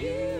you.